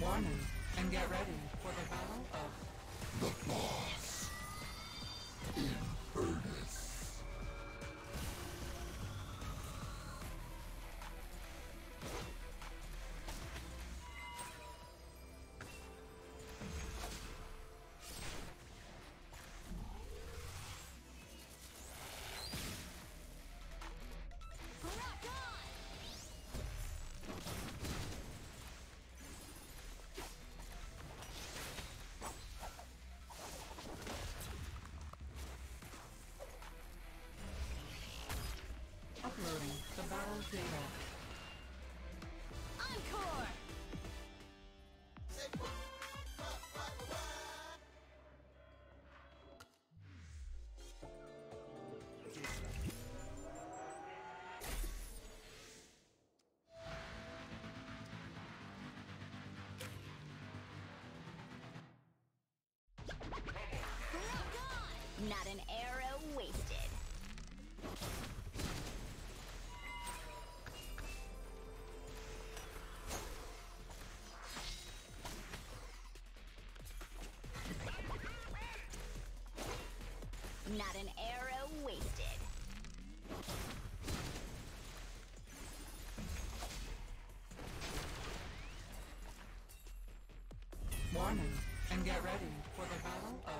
Warning, and get ready for the battle of The boss. Encore! Not an arrow wasted. Not an arrow wasted. Warning, and get ready for the battle of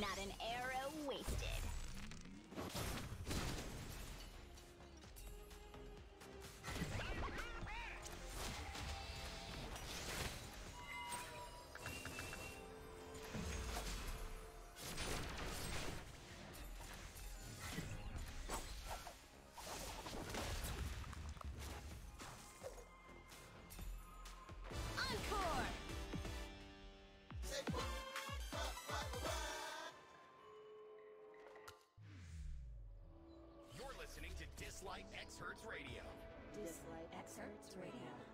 Not an arrow wasted. Dislyte X Hertz Radio. Dislyte Excerpts Radio.